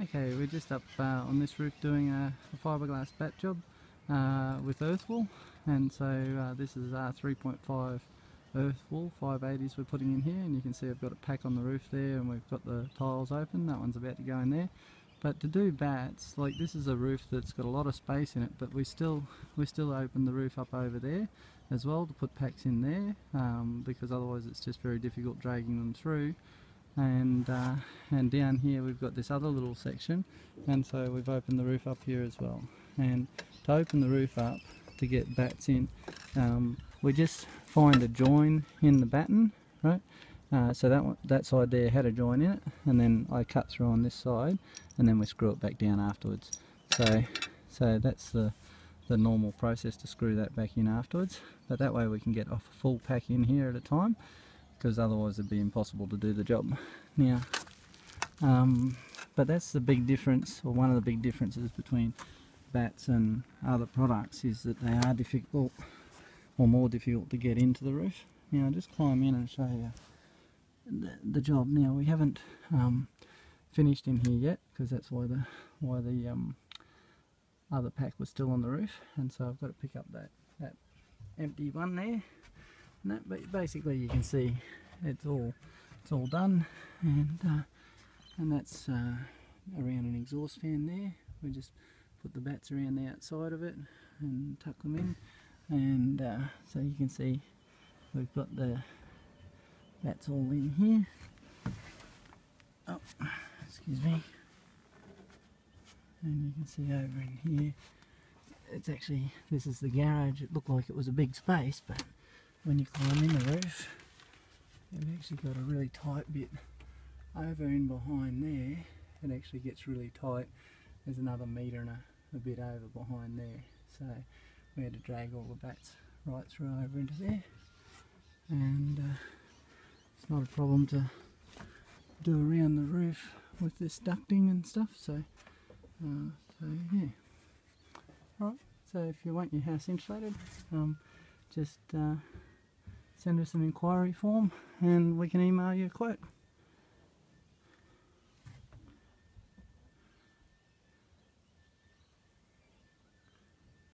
Okay, we're just up uh, on this roof doing a, a fiberglass batt job uh, with earth wool. And so uh, this is our 3.5 earth wool 580s we're putting in here. And you can see I've got a pack on the roof there and we've got the tiles open. That one's about to go in there. But to do batts like this is a roof that's got a lot of space in it but we still we still open the roof up over there as well to put packs in there um, because otherwise it's just very difficult dragging them through and uh, and down here we've got this other little section. And so we've opened the roof up here as well. And to open the roof up to get batts in um, we just find a join in the batten right? Uh, so that one, that side there had a join in it. And then I cut through on this side and then we screw it back down afterwards. So so that's the the normal process to screw that back in afterwards. But that way we can get off a full pack in here at a time because otherwise it'd be impossible to do the job. Now, um, but that's the big difference, or one of the big differences between batts and other products is that they are difficult, or more difficult to get into the roof. Now, I'll just climb in and show you the, the job. Now, we haven't um, finished in here yet because that's why the why the um, other pack was still on the roof, and so I've got to pick up that that empty one there but basically you can see it's all it's all done. And uh, and that's uh, around an exhaust fan there. We just put the batts around the outside of it and tuck them in. And uh, so you can see we've got the batts all in here. Oh excuse me. And you can see over in here it's actually this is the garage. It looked like it was a big space but when you climb in the roof you've actually got a really tight bit over and behind there. It actually gets really tight. There's another metre and a, a bit over behind there. So we had to drag all the batts right through over into there. And uh, it's not a problem to do around the roof with this ducting and stuff so uh, so yeah. Right so if you want your house insulated um, just uh, send us an inquiry form and we can email you a quote.